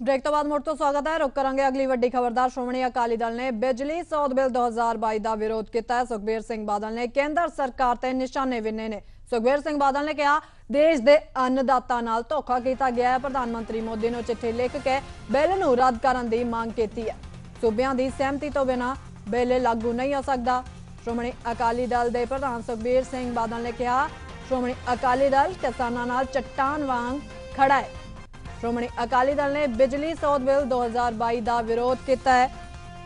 Break ਤੋਂ ਬਾਅਦ ਮੁੜ ਤੋਂ ਸਵਾਗਤ ਹੈ। ਰੁਕ ਕਰਾਂਗੇ ਅਗਲੀ ਵੱਡੀ ਖਬਰਦਾਰ ਸ਼੍ਰੋਮਣੀ ਅਕਾਲੀ ਦਲ ਨੇ ਬਿਜਲੀ, ਸੌਦ ਬਿੱਲ 2022 ਦਾ ਵਿਰੋਧ ਕੀਤਾ ਸੁਖਬੀਰ ਸਿੰਘ ਬਾਦਲ ਨੇ ਕੇਂਦਰ ਸਰਕਾਰ ਤੇ ਨਿਸ਼ਾਨੇ ਵਿੰਨੇ ਨੇ। ਸੁਖਬੀਰ ਸਿੰਘ ਬਾਦਲ ਨੇ ਕਿਹਾ, ਦੇਸ਼ ਦੇ ਅੰਨਦਾਤਾ ਨਾਲ ਧੋਖਾ ਕੀਤਾ ਗਿਆ ਹੈ। ਪ੍ਰਧਾਨ ਮੰਤਰੀ ਮੋਦੀ ਨੂੰ ਚਿੱਠੀ ਲਿਖ ਕੇ ਬਿੱਲ ਨੂੰ ਰੱਦ ਕਰਨ ਦੀ ਮੰਗ ਕੀਤੀ ਹੈ। ਸੂਬਿਆਂ ਦੀ ਸਹਿਮਤੀ ਤੋਂ ਬਿਨਾਂ ਬਿੱਲ ਲਾਗੂ ਨਹੀਂ ਹੋ ਸਕਦਾ। ਸ਼੍ਰੋਮਣੀ ਅਕਾਲੀ ਦਲ ਦੇ ਪ੍ਰਧਾਨ ਸੁਖਬੀਰ ਸਿੰਘ ਬਾਦਲ ਨੇ ਕਿਹਾ, ਸ਼੍ਰੋਮਣੀ ਅਕਾਲੀ ਦਲ ਕਿਸਾਨਾਂ ਨਾਲ ਚੱਟਾਨ ਵਾਂਗ ਖੜਾ ਹੈ। ਸ਼੍ਰੋਮਣੀ ਅਕਾਲੀ ਦਲ ਨੇ ਬਿਜਲੀ ਸੌਦ ਬਿੱਲ 2022 ਦਾ ਵਿਰੋਧ ਕੀਤਾ ਹੈ।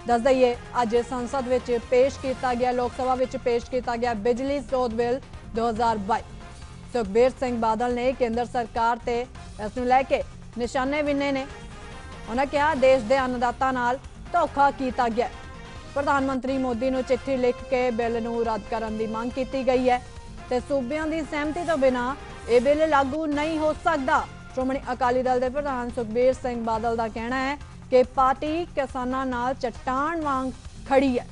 ਦੱਸ ਦਈਏ, ਅੱਜ ਸੰਸਦ ਵਿੱਚ ਪੇਸ਼ ਕੀਤਾ ਗਿਆ, ਲੋਕ ਸਭਾ ਵਿੱਚ ਪੇਸ਼ ਕੀਤਾ ਗਿਆ ਬਿਜਲੀ ਸੌਦ ਬਿੱਲ 2022 ਸੁਖਬੀਰ ਸਿੰਘ ਬਾਦਲ ਨੇ ਕੇਂਦਰ ਸਰਕਾਰ ਤੇ ਇਸ ਨੂੰ ਲੈ ਕੇ ਨਿਸ਼ਾਨੇ ਵਿੰਨੇ ਨੇ ਉਹਨਾਂ ਕਿਹਾ, ਦੇਸ਼ ਦੇ ਅੰਨਦਾਤਾ ਨਾਲ ਧੋਖਾ ਕੀਤਾ ਗਿਆ ਪ੍ਰਧਾਨ ਮੰਤਰੀ ਮੋਦੀ ਨੂੰ ਚਿੱਠੀ ਲਿਖ ਕੇ ਬਿੱਲ ਨੂੰ ਰੱਦ ਕਰਨ ਦੀ ਮੰਗ ਕੀਤੀ ਗਈ ਹੈ ਤੇ ਸੂਬਿਆਂ ਦੀ ਸਹਿਮਤੀ ਤੋਂ ਬਿਨਾਂ ਇਹ ਬਿੱਲ ਲਾਗੂ ਨਹੀਂ ਹੋ ਸਕਦਾ। ਸ਼੍ਰੋਮਣੀ ਅਕਾਲੀ ਦਲ ਦੇ ਪ੍ਰਧਾਨ ਸੁਖਬੀਰ ਸਿੰਘ ਬਾਦਲ ਦਾ ਕਹਿਣਾ ਹੈ ਕਿ ਪਾਰਟੀ ਕਿਸਾਨਾਂ ਨਾਲ ਚੱਟਾਨ ਵਾਂਗ ਖੜੀ ਹੈ।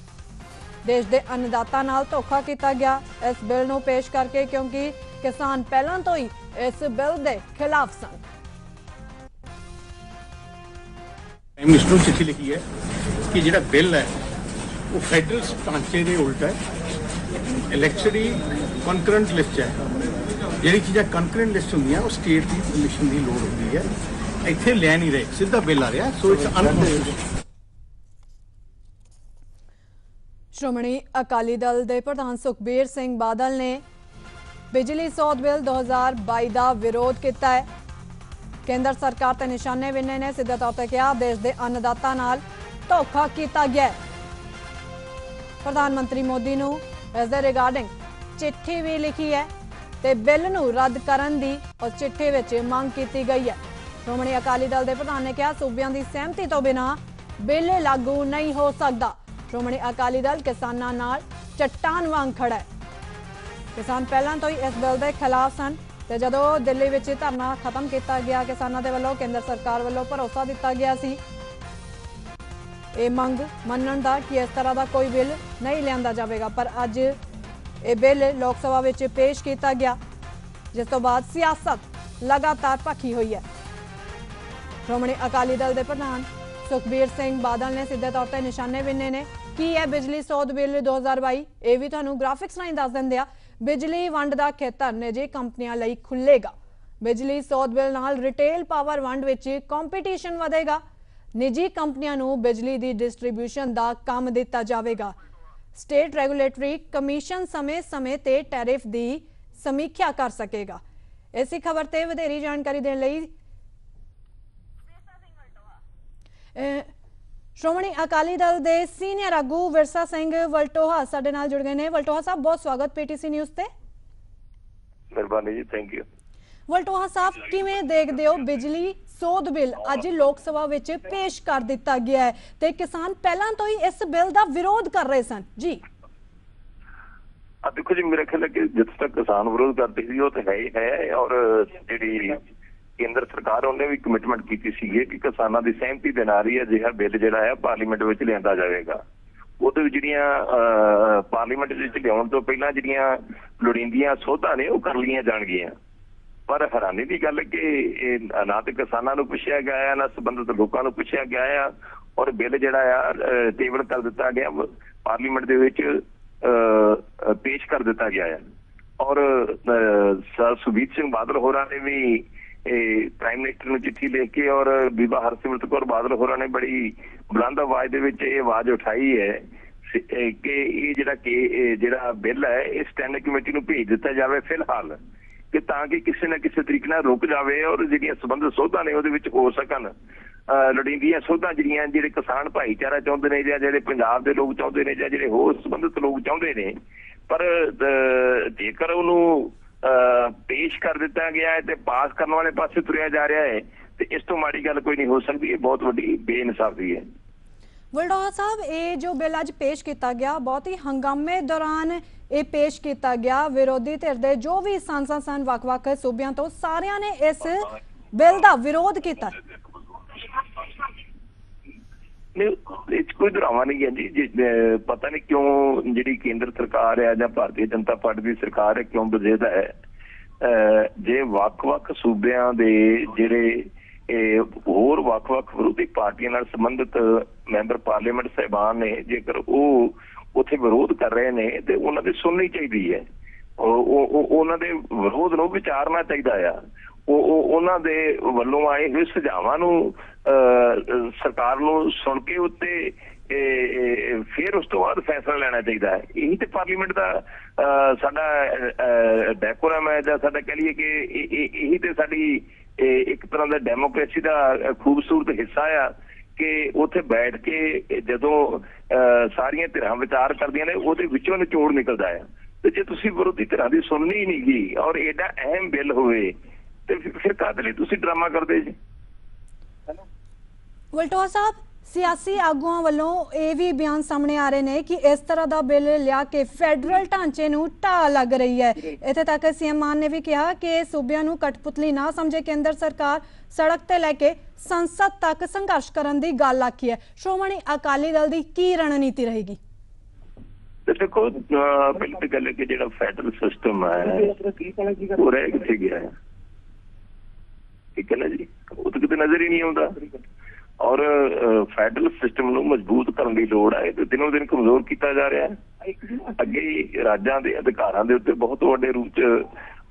ਦੇਸ਼ ਦੇ ਅੰਨਦਾਤਾ ਨਾਲ ਧੋਖਾ ਕੀਤਾ ਗਿਆ ਇਸ ਬਿੱਲ ਨੂੰ ਪੇਸ਼ ਕਰਕੇ ਕਿਉਂਕਿ ਕਿਸਾਨ ਪਹਿਲਾਂ ਤੋਂ ਹੀ ਇਸ ਬਿੱਲ ਦੇ ਖਿਲਾਫ ਸਨ। ਪ੍ਰਾਈਮ ਮਿਨਿਸਟਰ ਨੂੰ ਚਿੱਠੀ ਲਿਖੀ ਹੈ ਕਿ ਜਿਹੜਾ ਬਿੱਲ ਹੈ, ਉਹ ਫੈਡਰਲ ਢਾਂਚੇ ਦੇ ਉਲਟ ਹੈ। ਇਲੈਕਟਰੀ ਕਨਕਰੈਂਟ ਲਿਸਟ ਹੈ। ਜਿਹੜੀ ਚੀਜ਼ਾਂ ਕਨਕਰੈਂਟ ਲਿਸਟ ਹੁੰਦੀਆਂ, ਉਹ ਸਟੇਟ ਦੀ ਪਰਮਿਸ਼ਨ ਦੀ ਲੋੜ ਹੁੰਦੀ ਹੈ। ਇੱਥੇ ਲੈ ਨਹੀਂ ਰਹੇ, ਸਿੱਧਾ ਬਿੱਲ ਆ ਰਿਹਾ, so it's unconstitutional Shiromani Akali Dal ਦੇ ਪ੍ਰਧਾਨ ਸੁਖਬੀਰ ਸਿੰਘ ਬਾਦਲ ਨੇ ਬਿਜਲੀ ਸੌਦ ਬਿੱਲ 2022 ਦਾ ਵਿਰੋਧ ਕੀਤਾ ਹੈ। ਕੇਂਦਰ ਸਰਕਾਰ ਤੇ ਨਿਸ਼ਾਨੇ ਵਿੰਨੇ ਨੇ, ਸਿੱਧੇ ਤੌਰ ਤੇ ਕਿਹਾ ਦੇਸ਼ ਦੇ ਅੰਨਦਾਤਾ ਨਾਲ ਧੋਖਾ ਕੀਤਾ ਗਿਆ ਪ੍ਰਧਾਨ ਮੰਤਰੀ ਮੋਦੀ ਨੂੰ ਇਸ ਦੇ ਰਿਗਾਰਡਿੰਗ ਚਿੱਠੀ ਵੀ ਲਿਖੀ ਹੈ। ਤੇ ਬਿੱਲ ਨੂੰ ਰੱਦ ਕਰਨ ਦੀ ਉਸ ਚਿੱਠੀ ਵਿੱਚ ਮੰਗ ਕੀਤੀ ਗਈ ਹੈ। ਸ਼੍ਰੋਮਣੀ ਅਕਾਲੀ ਦਲ ਦੇ ਪ੍ਰਧਾਨ ਨੇ ਕਿਹਾ, ਸੂਬਿਆਂ ਦੀ ਸਹਿਮਤੀ ਤੋਂ ਬਿਨਾਂ ਬਿੱਲ ਲਾਗੂ ਨਹੀਂ ਹੋ ਸਕਦਾ। ਸ਼੍ਰੋਮਣੀ ਅਕਾਲੀ ਦਲ ਕਿਸਾਨਾਂ ਨਾਲ ਚੱਟਾਨ ਵਾਂਗ ਖੜਾ ਹੈ। ਕਿਸਾਨ ਪਹਿਲਾਂ ਤੋਂ ਹੀ ਇਸ ਬਿੱਲ ਦੇ ਖਿਲਾਫ ਸਨ ਤੇ ਜਦੋਂ ਦਿੱਲੀ ਵਿੱਚ ਧਰਨਾ ਖਤਮ ਕੀਤਾ ਗਿਆ, ਕਿਸਾਨਾਂ ਦੇ ਵੱਲੋਂ ਕੇਂਦਰ ਸਰਕਾਰ ਵੱਲੋਂ ਭਰੋਸਾ ਦਿੱਤਾ ਗਿਆ ਸੀ। ਇਹ ਮੰਗ ਮੰਨਣ ਦਾ ਕਿ ਇਸ ਤਰ੍ਹਾਂ ਦਾ ਕੋਈ ਬਿੱਲ ਨਹੀਂ ਲਿਆਂਦਾ ਜਾਵੇਗਾ, ਪਰ ਅੱਜ ਇਹ ਬਿੱਲ ਲੋਕ ਸਭਾ ਵਿੱਚ ਪੇਸ਼ ਕੀਤਾ ਗਿਆ, ਜਿਸ ਤੋਂ ਬਾਅਦ ਸਿਆਸਤ ਲਗਾਤਾਰ ਭਖੀ ਹੋਈ ਹੈ। ਸ਼੍ਰੋਮਣੀ ਅਕਾਲੀ ਦਲ ਦੇ ਪ੍ਰਧਾਨ ਸੁਖਬੀਰ ਸਿੰਘ ਬਾਦਲ ਨੇ ਸਿੱਧੇ ਤੌਰ ਤੇ ਨਿਸ਼ਾਨੇ ਵਿੰਨੇ ਨੇ ਕੀ ਹੈ ਬਿਜਲੀ ਸੌਦ ਬਿੱਲ 2022 ਇਹ ਵੀ ਤੁਹਾਨੂੰ ਗ੍ਰਾਫਿਕਸ ਰਾਹੀਂ ਦੱਸ ਦਿੰਦੇ ਆ, ਬਿਜਲੀ ਵੰਡ ਦਾ ਖੇਤਰ ਨਿੱਜੀ ਕੰਪਨੀਆਂ ਲਈ ਖੁੱਲੇਗਾ ਬਿਜਲੀ ਸੋਧ ਬਿੱਲ ਨਾਲ ਰਿਟੇਲ ਪਾਵਰ ਵੰਡ ਵਿੱਚ ਕੰਪੀਟੀਸ਼ਨ ਵਧੇਗਾ। ਨਿੱਜੀ ਕੰਪਨੀਆਂ ਨੂੰ ਬਿਜਲੀ ਦੀ ਡਿਸਟ੍ਰੀਬਿਊਸ਼ਨ ਦਾ ਕੰਮ ਦਿੱਤਾ ਜਾਵੇਗਾ। ਸਟੇਟ ਰੈਗੂਲੇਟਰੀ ਕਮਿਸ਼ਨ ਸਮੇਂ-ਸਮੇਂ ਤੇ ਟੈਰਿਫ ਦੀ ਸਮੀਖਿਆ ਕਰ ਸਕੇਗਾ ਇਸੇ ਖਬਰ ਤੇ ਵਧੇਰੀ ਜਾਣਕਾਰੀ ਦੇਣ ਲਈ ਅਹ ਸ਼੍ਰੋਮਣੀ ਅਕਾਲੀ ਦਲ ਦੇ ਸੀਨੀਅਰ ਆਗੂ ਵਿਰਸਾ ਸਿੰਘ ਵਲਟੋਹਾ ਸਾਡੇ ਨਾਲ ਜੁੜ ਗਏ ਨੇ ਵਲਟੋਹਾ ਸਾਹਿਬ ਬਹੁਤ ਸਵਾਗਤ ਪੀਟੀਸੀ ਨਿਊਜ਼ ਤੇ ਮਿਹਰਬਾਨੀ ਜੀ ਥੈਂਕ ਯੂ ਵਲਟੋਹਾ ਸਾਹਿਬ ਕਿਵੇਂ ਦੇਖਦੇ ਹੋ ਬਿਜਲੀ ਸੋਧ ਬਿੱਲ ਅੱਜ ਲੋਕ ਸਭਾ ਵਿੱਚ ਪੇਸ਼ ਕਰ ਦਿੱਤਾ ਗਿਆ ਹੈ ਤੇ ਕਿਸਾਨ ਪਹਿਲਾਂ ਤੋਂ ਹੀ ਇਸ ਬਿੱਲ ਦਾ ਵਿਰੋਧ ਕਰ ਰਹੇ ਸਨ। ਜੀ। ਆ ਦੇਖੋ ਜੀ ਮੇਰੇ ਖਿਆਲ ਹੈ ਕਿ ਜਿੱਥੇ ਤੱਕ ਕਿਸਾਨ ਵਿਰੋਧ ਕਰਦੇ ਸੀ ਉਹ ਤਾਂ ਹੈ ਹੀ ਹੈ ਔਰ ਜਿਹੜੀ ਕੇਂਦਰ ਸਰਕਾਰ ਉਹਨੇ ਵੀ ਕਮਿਟਮੈਂਟ ਕੀਤੀ ਸੀ ਕਿ ਕਿਸਾਨਾਂ ਦੀ ਸਹਿਮਤੀ ਦੇ ਨਾਲ ਹੀ ਅਜਿਹਾ ਬਿੱਲ ਜਿਹੜਾ ਹੈ ਪਾਰਲੀਮੈਂਟ ਵਿੱਚ ਲਿਆਂਦਾ ਜਾਵੇਗਾ। ਉਹਦੇ ਵਿੱਚ ਜਿਹੜੀਆਂ ਪਾਰਲੀਮੈਂਟ ਵਿੱਚ ਲਿਆਉਣ ਤੋਂ ਪਹਿਲਾਂ ਜਿਹੜੀਆਂ ਲੋੜੀਂਦੀਆਂ ਸੋਧਾਂ ਨੇ ਉਹ ਕਰ ਲਈਆਂ ਜਾਣਗੀਆਂ। ਪਰ ਹੈਰਾਨੀ ਦੀ ਗੱਲ ਕਿ ਨਾ ਤੇ ਕਿਸਾਨਾਂ ਨੂੰ ਪੁੱਛਿਆ ਗਿਆ ਹੈ ਨਾ ਸੰਬੰਧਿਤ ਲੋਕਾਂ ਨੂੰ ਪੁੱਛਿਆ ਗਿਆ ਹੈ ਔਰ ਬਿੱਲ ਜਿਹੜਾ ਆ ਟੇਬਲ ਕਰ ਦਿੱਤਾ ਗਿਆ ਪਾਰਲੀਮੈਂਟ ਦੇ ਵਿੱਚ ਅਹ, ਪੇਸ਼ ਕਰ ਦਿੱਤਾ ਗਿਆ ਹੈ ਔਰ ਸਰ ਸੁਖਬੀਰ ਸਿੰਘ ਬਾਦਲ ਹੋਰਾਂ ਨੇ ਵੀ ਇਹ ਪ੍ਰਾਈਮ ਮਿਨਿਸਟਰ ਨੂੰ ਚਿੱਠੀ ਲਿਖ ਕੇ ਔਰ ਬੀਬਾ ਹਰਸਿਮਰਤ ਕੌਰ ਬਾਦਲ ਹੋਰਾਂ ਨੇ ਬੜੀ ਬੁਲੰਦ ਆਵਾਜ਼ ਦੇ ਵਿੱਚ ਇਹ ਆਵਾਜ਼ ਉਠਾਈ ਹੈ ਕਿ ਇਹ ਜਿਹੜਾ ਕਿ ਜਿਹੜਾ ਬਿੱਲ ਹੈ ਇਹ ਸਟੈਂਡਿੰਗ ਕਮੇਟੀ ਨੂੰ ਭੇਜ ਦਿੱਤਾ ਜਾਵੇ ਫਿਲਹਾਲ। ਕਿ ਤਾਂ ਕਿ ਕਿਸੇ ਨਾ ਕਿਸੇ ਤਰੀਕੇ ਨਾਲ ਰੁਕ ਜਾਵੇ ਔਰ ਜਿਹੜੀਆਂ ਸੰਬੰਧਿਤ ਸੋਧਾਂ ਨੇ ਉਹਦੇ ਵਿੱਚ ਹੋ ਸਕਣ। ਅਹ ਲੋੜੀਂਦੀਆਂ ਸੋਧਾਂ ਜਿਹੜੀਆਂ ਜਿਹੜੇ ਕਿਸਾਨ ਭਾਈਚਾਰਾ ਚਾਹੁੰਦੇ ਨੇ ਜਾਂ ਜਿਹੜੇ ਪੰਜਾਬ ਦੇ ਲੋਕ ਚਾਹੁੰਦੇ ਨੇ ਜਾਂ ਜਿਹੜੇ ਹੋਰ ਸੰਬੰਧਿਤ ਲੋਕ ਚਾਹੁੰਦੇ ਨੇ ਪਰ ਜੇਕਰ ਉਹਨੂੰ ਅਹ, ਪੇਸ਼ ਕਰ ਦਿੱਤਾ ਗਿਆ ਹੈ ਤੇ ਪਾਸ ਕਰਨ ਵਾਲੇ ਪਾਸੇ ਤੁਰਿਆ ਜਾ ਰਿਹਾ ਹੈ ਤੇ ਇਸ ਤੋਂ ਮਾੜੀ ਗੱਲ ਕੋਈ ਨਹੀਂ ਹੋ ਸਕਦੀ ਇਹ ਬਹੁਤ ਵੱਡੀ ਬੇਇਨਸਾਫੀ ਹੈ। ਵਲਟੋਹਾ ਸਾਹਿਬ ਇਹ ਜੋ ਬਿੱਲ ਅੱਜ ਪੇਸ਼ ਕੀਤਾ ਗਿਆ ਬਹੁਤ ਹੀ ਹੰਗਾਮੇ ਦੌਰਾਨ ਇਹ ਪੇਸ਼ ਕੀਤਾ ਗਿਆ। ਵਿਰੋਧੀ ਧਿਰ ਦੇ ਜੋ ਵੀ ਸਾਂਸਦ ਸਨ ਵੱਖ-ਵੱਖ ਸੂਬਿਆਂ ਤੋਂ ਸਾਰਿਆਂ ਨੇ ਇਸ ਬਿੱਲ ਦਾ ਵਿਰੋਧ ਕੀਤਾ। ਨਹੀਂ ਕੋਈ ਡਰਾਵਾ ਨਹੀਂ ਹੈ ਜੀ। ਪਤਾ ਨਹੀਂ ਕਿਉਂ ਜਿਹੜੀ ਕੇਂਦਰ ਸਰਕਾਰ ਹੈ ਜਾਂ ਭਾਰਤੀ ਜਨਤਾ ਪਾਰਟੀ ਦੀ ਸਰਕਾਰ ਹੈ ਕਿਉਂ ਬਜ਼ੇਦਾ ਹੈ। ਅਹ, ਜੇ ਵੱਖ-ਵੱਖ ਸੂਬਿਆਂ ਦੇ ਜਿਹੜੇ ਹੋਰ ਵੱਖ-ਵੱਖ ਵਿਰੋਧੀ ਪਾਰਟੀਆਂ ਨਾਲ ਸੰਬੰਧਿਤ ਮੈਂਬਰ ਪਾਰਲੀਮੈਂਟ ਸਹਿਬਾਨ ਨੇ ਜੇਕਰ ਉਹ ਉੱਥੇ ਵਿਰੋਧ ਕਰ ਰਹੇ ਨੇ ਤੇ ਉਹਨਾਂ ਦੀ ਸੁਣਨੀ ਚਾਹੀਦੀ ਹੈ। ਉਹ ਉਹਨਾਂ ਦੇ ਵਿਰੋਧ ਨੂੰ ਵਿਚਾਰਨਾ ਚਾਹੀਦਾ ਆ। ਉਹ ਉਹਨਾਂ ਦੇ ਵੱਲੋਂ ਆਏ ਹੋਏ ਸੁਝਾਵਾਂ ਨੂੰ ਸਰਕਾਰ ਨੂੰ ਸੁਣ ਕੇ ਉੱਤੇ ਇਹ- ਇਹ- ਫਿਰ ਉਸ ਤੋਂ ਬਾਅਦ ਫੈਸਲਾ ਲੈਣਾ ਚਾਹੀਦਾ ਹੈ। ਇਹੀ ਤੇ ਪਾਰਲੀਮੈਂਟ ਦਾ ਅਹ, ਸਾਡਾ ਡੈਕੋਰਮ ਹੈ ਜਾਂ ਸਾਡਾ ਕਹ ਲਈਏ ਕਿ ਇਹ- ਇਹ- ਇਹੀ ਤੇ ਸਾਡੀ ਇੱਕ ਤਰ੍ਹਾਂ ਦਾ ਡੈਮੋਕ੍ਰੇਸੀ ਦਾ ਖੂਬਸੂਰਤ ਹਿੱਸਾ ਆ। ਕਿ ਉੱਥੇ ਬੈਠ ਕੇ ਜਦੋਂ ਅਹ, ਸਾਰੀਆਂ ਧਿਰਾਂ ਵਿਚਾਰ ਕਰਦੀਆਂ ਨੇ ਉਹਦੇ ਵਿੱਚੋਂ ਨਿਚੋੜ ਨਿਕਲਦਾ ਆ। ਤੇ ਜੇ ਤੁਸੀਂ ਵਿਰੋਧੀ ਧਿਰਾਂ ਦੀ ਸੁਣਨੀ ਨਹੀਂ ਗਈ ਔਰ ਐਡਾ ਅਹਿਮ ਬਿੱਲ ਹੋਵੇ ਤੇ ਫਿਰ- ਫਿਰ ਕਾਹਦੇ ਲਈ ਤੁਸੀਂ ਡਰਾਮਾ ਕਰਦੇ ਜੀ? ਵਲਟੋਆ ਸਾਹਿਬ ਸਿਆਸੀ ਆਗੂਆਂ ਵੱਲੋਂ ਇਹ ਵੀ ਬਿਆਨ ਸਾਹਮਣੇ ਆ ਰਹੇ ਨੇ ਕਿ ਇਸ ਤਰ੍ਹਾਂ ਦਾ ਬਿੱਲ ਲਿਆ ਕੇ ਫੈਡਰਲ ਢਾਂਚੇ ਨੂੰ ਢਾਹ ਲੱਗ ਰਹੀ ਹੈ। ਇੱਥੇ ਤੱਕ ਸੀਐਮ ਮਾਨ ਨੇ ਵੀ ਕਿਹਾ ਕਿ ਸੂਬਿਆਂ ਨੂੰ ਕਠਪੁਤਲੀ ਨਾ ਸਮਝੇ ਕੇਂਦਰ ਸਰਕਾਰ ਸੜਕ ਤੇ ਲੈ ਕੇ ਸੰਸਦ ਤੱਕ ਸੰਘਰਸ਼ ਕਰਨ ਦੀ ਗੱਲ ਆਖੀ ਹੈ। ਸ਼੍ਰੋਮਣੀ ਅਕਾਲੀ ਦਲ ਦੀ ਕੀ ਰਣਨੀਤੀ ਰਹੇਗੀ? ਤੇ ਦੇਖੋ ਤਾਂ ਗੱਲ ਹੈ ਕਿ ਜਿਹੜਾ ਫੈਡਰਲ ਸਿਸਟਮ ਹੈ ਉਹ ਰਹਿ ਕਿੱਥੇ ਗਿਆ ਹੈ? ਠੀਕ ਹੈ ਨਾ ਜੀ? ਉਹ ਤਾਂ ਕਿਤੇ ਨਜ਼ਰ ਹੀ ਨਹੀਂ ਆਉਂਦਾ। ਔਰ ਫੈਡਰਲ ਸਿਸਟਮ ਨੂੰ ਮਜ਼ਬੂਤ ਕਰਨ ਦੀ ਲੋੜ ਹੈ। ਤੇ ਦਿਨੋਂ ਦਿਨ ਕਮਜ਼ੋਰ ਕੀਤਾ ਜਾ ਰਿਹਾ ਹੈ। ਅੱਗੇ ਰਾਜਾਂ ਦੇ ਅਧਿਕਾਰਾਂ ਦੇ ਉੱਤੇ ਬਹੁਤ ਵੱਡੇ ਰੂਪ ਚ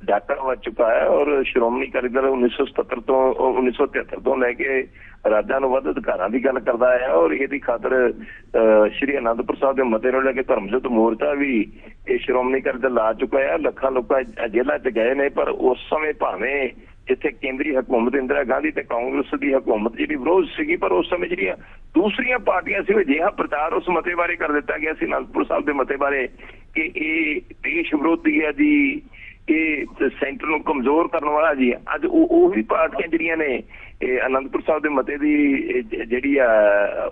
ਡਾਕਾ ਵੱਜ ਚੁੱਕਾ ਹੈ ਔਰ ਸ਼੍ਰੋਮਣੀ ਅਕਾਲੀ ਦਲ 1977 ਤੋਂ ਉਹ 1973 ਤੋਂ ਲੈ ਕੇ ਰਾਜਾਂ ਨੂੰ ਵੱਧ ਅਧਿਕਾਰਾਂ ਦੀ ਗੱਲ ਕਰਦਾ ਹੈ ਔਰ ਇਹਦੀ ਖਾਤਰ ਅਹ, ਸ਼੍ਰੀ ਅਨੰਦਪੁਰ ਸਾਹਿਬ ਦੇ ਮਤੇ ਨੂੰ ਲੈ ਕੇ ਧਰਮਯੁੱਧ ਮੋਰਚਾ ਵੀ ਇਹ ਸ਼੍ਰੋਮਣੀ ਅਕਾਲੀ ਦਲ ਲਾ ਚੁੱਕਾ ਹੈ। ਲੱਖਾਂ ਲੋਕਾਂ ਜੇਲ੍ਹਾਂ 'ਚ ਗਏ ਨੇ ਪਰ ਉਸ ਸਮੇਂ ਭਾਵੇਂ ਜਿੱਥੇ ਕੇਂਦਰੀ ਹਕੂਮਤ ਇੰਦਰਾ ਗਾਂਧੀ ਤੇ ਕਾਂਗਰਸ ਦੀ ਹਕੂਮਤ ਜਿਹੜੀ ਵਿਰੋਧ ਸੀਗੀ, ਪਰ ਉਸ ਸਮੇਂ ਜਿਹੜੀਆਂ ਦੂਸਰੀਆਂ ਪਾਰਟੀਆਂ ਸੀ, ਉਹ ਅਜਿਹਾ ਪ੍ਰਚਾਰ ਉਸ ਮਤੇ ਬਾਰੇ ਕਰ ਦਿੱਤਾ ਗਿਆ ਸੀ, ਅਨੰਦਪੁਰ ਸਾਹਿਬ ਦੇ ਮਤੇ ਬਾਰੇ ਕਿ ਇਹ ਦੇਸ਼ ਵਿਰੋਧੀ ਹੈ ਜੀ ਇਹ ਸੈਂਟਰ ਨੂੰ ਕਮਜ਼ੋਰ ਕਰਨ ਵਾਲਾ ਜੀ। ਅੱਜ ਉਹ ਉਹ ਵੀ ਪਾਰਟੀਆਂ ਜਿਹੜੀਆਂ ਨੇ, ਇਹ ਅਨੰਦਪੁਰ ਸਾਹਿਬ ਦੇ ਮਤੇ ਦੀ ਜਿਹੜੀ ਆ,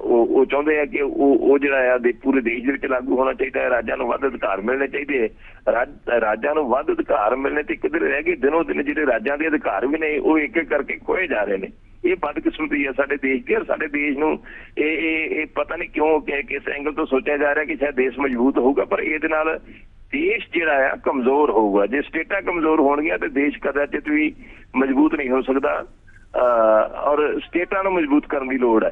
ਉਹ ਉਹ ਚਾਹੁੰਦੇ ਆ ਕਿ ਉਹ ਉਹ ਜਿਹੜਾ ਆ ਦੇ ਪੂਰੇ ਦੇਸ਼ ਦੇ ਵਿੱਚ ਲਾਗੂ ਹੋਣਾ ਚਾਹੀਦਾ ਹੈ। ਰਾਜਾਂ ਨੂੰ ਵੱਧ ਅਧਿਕਾਰ ਮਿਲਣੇ ਚਾਹੀਦੇ ਹੈ। ਰਾਜ- ਰਾਜਾਂ ਨੂੰ ਵੱਧ ਅਧਿਕਾਰ ਮਿਲਣੇ ਤੇ ਕਿਧਰ ਰਹਿ ਗਏ, ਦਿਨੋ ਦਿਨ ਜਿਹੜੇ ਰਾਜਾਂ ਦੇ ਅਧਿਕਾਰ ਵੀ ਨੇ, ਉਹ ਇੱਕ ਇੱਕ ਕਰਕੇ ਖੋਏ ਜਾ ਰਹੇ ਨੇ। ਇਹ ਬਦਕਿਸਮਤੀ ਹੈ ਸਾਡੇ ਦੇਸ਼ ਦੀ ਔਰ ਸਾਡੇ ਦੇਸ਼ ਨੂੰ ਇਹ ਇਹ ਇਹ ਪਤਾ ਨਹੀਂ ਕਿਉਂ ਕਿ ਕਿਸ ਐਂਗਲ ਤੋਂ ਸੋਚਿਆ ਜਾ ਰਿਹਾ ਕਿ ਸ਼ਾਇਦ ਦੇਸ਼ ਮਜ਼ਬੂਤ ਹੋਊਗਾ, ਪਰ ਇਹਦੇ ਨਾਲ ਦੇਸ਼ ਜਿਹੜਾ ਆ ਕਮਜ਼ੋਰ ਹੋਊਗਾ। ਜੇ ਸਟੇਟਾਂ ਕਮਜ਼ੋਰ ਹੋਣਗੀਆਂ ਤੇ ਦੇਸ਼ ਕਦਾਚਿਤ ਵੀ ਮਜ਼ਬੂਤ ਨਹੀਂ ਹੋ ਸਕਦਾ ਔਰ ਸਟੇਟਾਂ ਨੂੰ ਮਜ਼ਬੂਤ ਕਰਨ ਦੀ ਲੋੜ ਹੈ।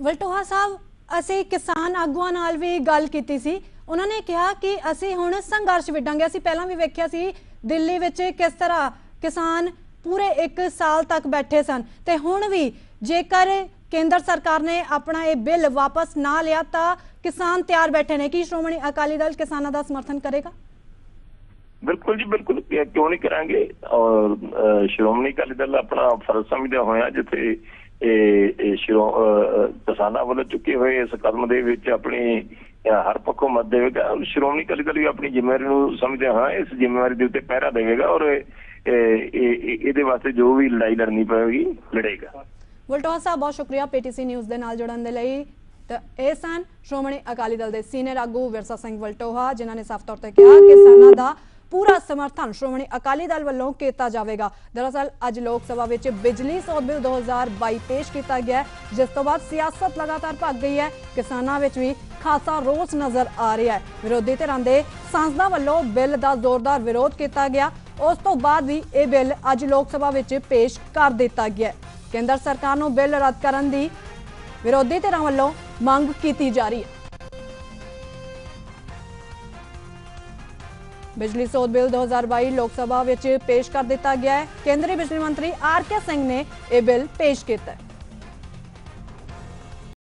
ਵਲਟੋਹਾ ਸਾਹਿਬ, ਅਸੀਂ ਕਿਸਾਨ ਆਗੂਆਂ ਨਾਲ ਵੀ ਗੱਲ ਕੀਤੀ ਸੀ। ਉਹਨਾਂ ਨੇ ਕਿਹਾ ਕਿ ਅਸੀਂ ਹੁਣ ਸੰਘਰਸ਼ ਵਿੱਢਾਂਗੇ। ਅਸੀਂ ਪਹਿਲਾਂ ਵੀ ਵੇਖਿਆ ਸੀ ਦਿੱਲੀ ਵਿੱਚ ਕਿਸ ਤਰ੍ਹਾਂ ਕਿਸਾਨ ਪੂਰੇ 1 ਸਾਲ ਤੱਕ ਬੈਠੇ ਸਨ। ਤੇ ਹੁਣ ਵੀ ਜੇਕਰ ਕੇਂਦਰ ਸਰਕਾਰ ਨੇ ਆਪਣਾ ਇਹ ਬਿੱਲ ਵਾਪਸ ਨਾ ਲਿਆ, ਤਾਂ ਕਿਸਾਨ ਤਿਆਰ ਬੈਠੇ ਨੇ ਕਿ ਸ਼੍ਰੋਮਣੀ ਅਕਾਲੀ ਦਲ ਕਿਸਾਨਾਂ ਦਾ ਸਮਰਥਨ ਕਰੇਗਾ? ਬਿਲਕੁਲ ਜੀ ਬਿਲਕੁਲ। ਕਿਉਂ ਨਹੀਂ ਕਰਾਂਗੇ? ਔਰ ਸ਼੍ਰੋਮਣੀ ਅਕਾਲੀ ਦਲ ਆਪਣਾ ਫਰਜ਼ ਸਮਝਦਾ ਹੋਇਆ ਜਿੱਥੇ ਇਹ ਕਿਸਾਨਾਂ ਵੱਲੋਂ ਚੁੱਕੇ ਹੋਏ ਇਸ ਕਦਮ ਦੇ ਵਿੱਚ ਆਪਣੀ ਹਰ ਪੱਖੋਂ ਮਦਦ ਦੇਵੇਗਾ। ਸ਼੍ਰੋਮਣੀ ਅਕਾਲੀ ਦਲ ਵੀ ਆਪਣੀ ਜ਼ਿੰਮੇਵਾਰੀ ਨੂੰ ਸਮਝਦਾ ਹਾਂ ਇਸ ਜ਼ਿੰਮੇਵਾਰੀ ਦੇ ਉੱਤੇ ਪਹਿਰਾ ਦੇਵੇਗਾ ਔਰ ਇਹ- ਇਹ ਇਹ- ਇਹਦੇ ਵਾਸਤੇ ਜੋ ਵੀ ਲੜਾਈ ਲੜਨੀ ਪਵੇਗੀ ਲੜੇਗਾ। ਵਲਟੋਹਾ ਸਾਹਿਬ ਬਹੁਤ ਸ਼ੁਕਰੀਆ। ਪੀਟੀਸੀ ਨਿਊਜ਼ ਦੇ ਨਾਲ ਜੁੜਨ ਦੇ ਲਈ। ਤਾਂ ਇਹ ਸਨ ਸ਼੍ਰੋਮਣੀ ਅਕਾਲੀ ਦਲ ਦੇ ਸੀਨੀਅਰ ਆਗੂ ਵਿਰਸਾ ਸਿੰਘ ਵਲਟੋਹਾ, ਜਿਨ੍ਹਾਂ ਨੇ ਸਾਫ਼ ਤੌਰ ਤੇ ਕਿਹਾ ਕਿ ਕਿਸਾਨਾਂ ਦਾ ਪੂਰਾ ਸਮਰਥਨ ਸ਼੍ਰੋਮਣੀ ਅਕਾਲੀ ਦਲ ਵੱਲੋਂ ਕੀਤਾ ਜਾਵੇਗਾ। ਦਰਅਸਲ, ਅੱਜ ਲੋਕ ਸਭਾ ਵਿੱਚ ਬਿਜਲੀ ਸੋਧ ਬਿੱਲ 2022 ਪੇਸ਼ ਕੀਤਾ ਗਿਆ ਜਿਸ ਤੋਂ ਬਾਅਦ ਸਿਆਸਤ ਲਗਾਤਾਰ ਭੱਗ ਗਈ ਹੈ। ਕਿਸਾਨਾਂ ਵਿੱਚ ਵੀ ਖਾਸਾ ਰੋਸ ਨਜ਼ਰ ਆ ਰਿਹਾ ਹੈ। ਵਿਰੋਧੀ ਧਿਰਾਂ ਦੇ ਸੰਸਦਾਂ ਵੱਲੋਂ ਬਿੱਲ ਦਾ ਜ਼ੋਰਦਾਰ ਵਿਰੋਧ ਕੀਤਾ ਗਿਆ। ਉਸ ਤੋਂ ਬਾਅਦ ਵੀ ਇਹ ਬਿੱਲ ਅੱਜ ਲੋਕ ਸਭਾ ਵਿੱਚ ਪੇਸ਼ ਕਰ ਦਿੱਤਾ ਗਿਆ ਕੇਂਦਰ ਸਰਕਾਰ ਨੂੰ ਬਿੱਲ ਰੱਦ ਕਰਨ ਦੀ ਵਿਰੋਧੀ ਧਿਰਾਂ ਵੱਲੋਂ ਮੰਗ ਕੀਤੀ ਜਾ ਰਹੀ ਹੈ। ਬਿਜਲੀ ਸੋਧ ਬਿੱਲ 2022 ਲੋਕ ਸਭਾ ਵਿੱਚ ਪੇਸ਼ ਕਰ ਦਿੱਤਾ ਗਿਆ ਹੈ। ਕੇਂਦਰੀ ਬਿਜਲੀ ਮੰਤਰੀ ਆਰ ਕੇ ਸਿੰਘ ਨੇ ਇਹ ਬਿੱਲ ਪੇਸ਼ ਕੀਤਾ ਹੈ।